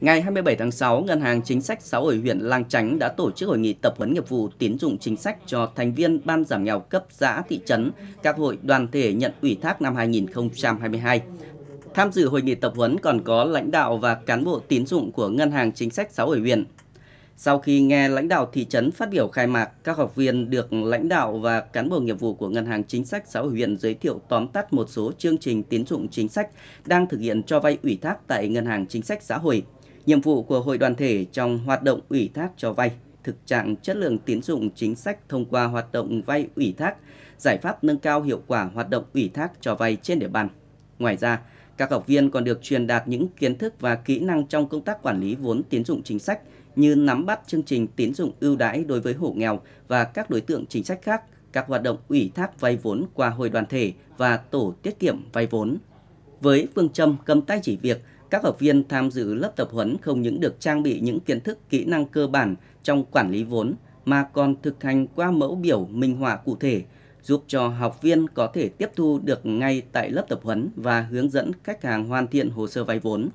Ngày 27 tháng 6, Ngân hàng Chính sách Xã hội huyện Lang Chánh đã tổ chức hội nghị tập huấn nghiệp vụ tín dụng chính sách cho thành viên ban giảm nghèo cấp xã thị trấn, các hội đoàn thể nhận ủy thác năm 2022. Tham dự hội nghị tập huấn còn có lãnh đạo và cán bộ tín dụng của Ngân hàng Chính sách Xã hội huyện. Sau khi nghe lãnh đạo thị trấn phát biểu khai mạc, các học viên được lãnh đạo và cán bộ nghiệp vụ của Ngân hàng Chính sách Xã hội huyện giới thiệu tóm tắt một số chương trình tín dụng chính sách đang thực hiện cho vay ủy thác tại Ngân hàng Chính sách Xã hội nhiệm vụ của hội đoàn thể trong hoạt động ủy thác cho vay, thực trạng chất lượng tín dụng chính sách thông qua hoạt động vay ủy thác, giải pháp nâng cao hiệu quả hoạt động ủy thác cho vay trên địa bàn. Ngoài ra, các học viên còn được truyền đạt những kiến thức và kỹ năng trong công tác quản lý vốn tín dụng chính sách như nắm bắt chương trình tín dụng ưu đãi đối với hộ nghèo và các đối tượng chính sách khác, các hoạt động ủy thác vay vốn qua hội đoàn thể và tổ tiết kiệm vay vốn. Với phương châm cầm tay chỉ việc, các học viên tham dự lớp tập huấn không những được trang bị những kiến thức kỹ năng cơ bản trong quản lý vốn mà còn thực hành qua mẫu biểu minh họa cụ thể, giúp cho học viên có thể tiếp thu được ngay tại lớp tập huấn và hướng dẫn khách hàng hoàn thiện hồ sơ vay vốn.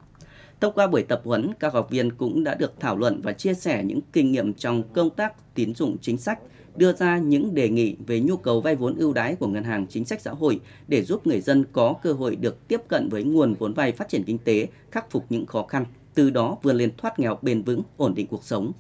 Thông qua buổi tập huấn, các học viên cũng đã được thảo luận và chia sẻ những kinh nghiệm trong công tác tín dụng chính sách, đưa ra những đề nghị về nhu cầu vay vốn ưu đãi của ngân hàng chính sách xã hội để giúp người dân có cơ hội được tiếp cận với nguồn vốn vay phát triển kinh tế, khắc phục những khó khăn, từ đó vươn lên thoát nghèo bền vững, ổn định cuộc sống.